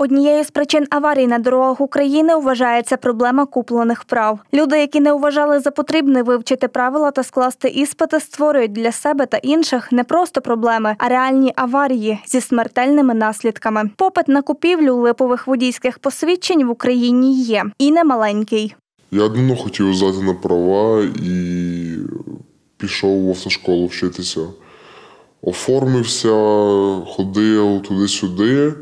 Однією з причин аварій на дорогах України вважається проблема куплених прав. Люди, які не вважали за потрібне вивчити правила та скласти іспити, створюють для себе та інших не просто проблеми, а реальні аварії зі смертельними наслідками. Попит на купівлю липових водійських посвідчень в Україні є і не маленький. Я давно хотів здати на права і пішов в автошколу вчитися. Оформився, ходив туди-сюди.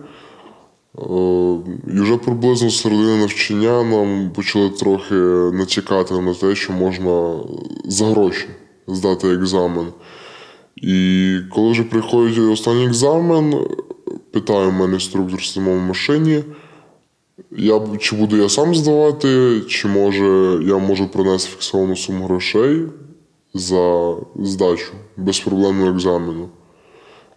Е, І вже приблизно з середини навчання нам почали трохи натякати на те, що можна за гроші здати екзамен. І коли вже приходить останній екзамен, питає мене інструктор в машині, я, чи буду я сам здавати, чи може я можу принести фіксовану суму грошей за здачу безпроблемного екзамену.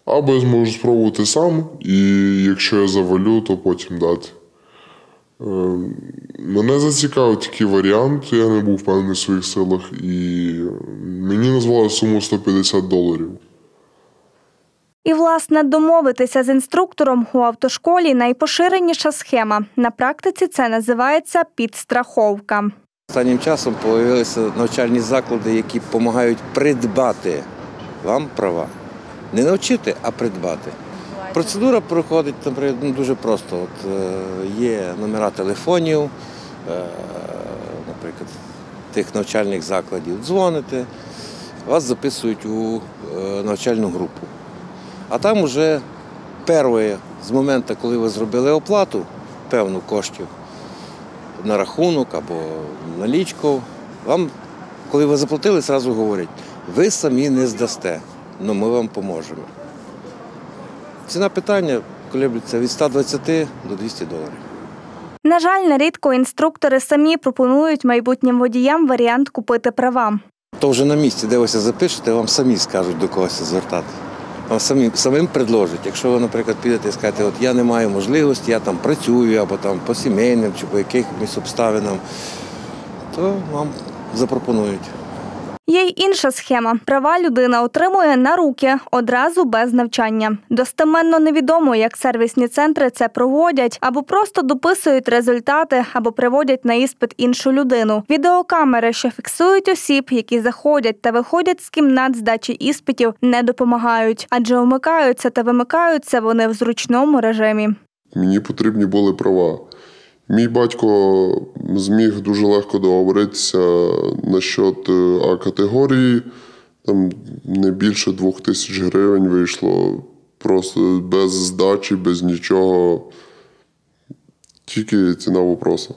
Або я зможу спробувати сам, і якщо я завалю, то потім дати. Е, Мене зацікавив такий варіант, я не був впевнений в своїх силах, і мені назвали суму 150 доларів. І, власне, домовитися з інструктором у автошколі найпоширеніша схема. На практиці це називається підстраховка. Останнім часом з'явилися навчальні заклади, які допомагають придбати вам права. Не навчити, а придбати. Процедура проходить ну, дуже просто. От, е, є номера телефонів, е, наприклад, тих навчальних закладів. Дзвоните, вас записують у е, навчальну групу. А там вже перше, з моменту, коли ви зробили оплату певну коштів, на рахунок або налічку. Вам, коли ви заплатили, одразу говорять, ви самі не здасте, але ми вам поможемо. Ціна питання колеблюється від 120 до 200 доларів. На жаль, нерідко інструктори самі пропонують майбутнім водіям варіант купити права. То вже на місці, де ви все запишете, вам самі скажуть до когось звертати. Вам самі, самим предложать. Якщо ви, наприклад, підете і скажете, от я не маю можливості, я там працюю або там по сімейним чи по якихось обставинам, то вам запропонують. Є й інша схема. Права людина отримує на руки одразу без навчання. Достеменно невідомо, як сервісні центри це проводять, або просто дописують результати, або приводять на іспит іншу людину. Відеокамери, що фіксують осіб, які заходять та виходять з кімнат здачі іспитів, не допомагають, адже вмикаються та вимикаються вони в зручному режимі. Мені потрібні були права. Мій батько зміг дуже легко договоритися насчет А категорії. Там не більше двох тисяч гривень вийшло. Просто без здачі, без нічого. Тільки ціна вопроса.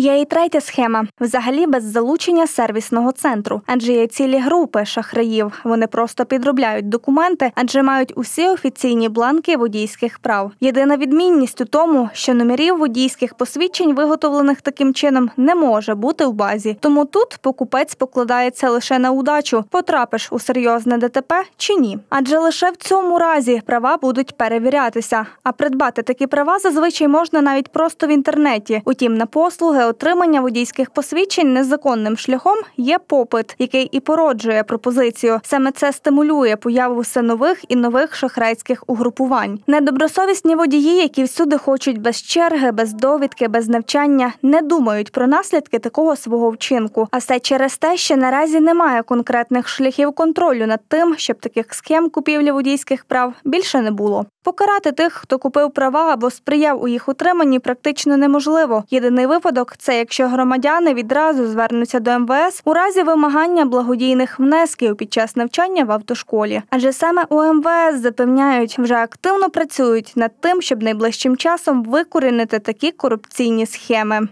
Є і третя схема взагалі без залучення сервісного центру, адже є цілі групи шахраїв. Вони просто підробляють документи, адже мають усі офіційні бланки водійських прав. Єдина відмінність у тому, що номерів водійських посвідчень, виготовлених таким чином, не може бути в базі. Тому тут покупець покладається лише на удачу, потрапиш у серйозне ДТП чи ні. Адже лише в цьому разі права будуть перевірятися. А придбати такі права зазвичай можна навіть просто в інтернеті. Утім, на послуги отримання водійських посвідчень незаконним шляхом є попит, який і породжує пропозицію. Саме це стимулює появу все нових і нових шахрайських угрупувань. Недобросовісні водії, які всюди хочуть без черги, без довідки, без навчання, не думають про наслідки такого свого вчинку. А все через те, що наразі немає конкретних шляхів контролю над тим, щоб таких схем купівлі водійських прав більше не було. Покарати тих, хто купив права або сприяв у їх утриманні, практично неможливо. Єдиний випадок це якщо громадяни відразу звернуться до МВС у разі вимагання благодійних внесків під час навчання в автошколі. Адже саме у МВС запевняють, вже активно працюють над тим, щоб найближчим часом викорінити такі корупційні схеми.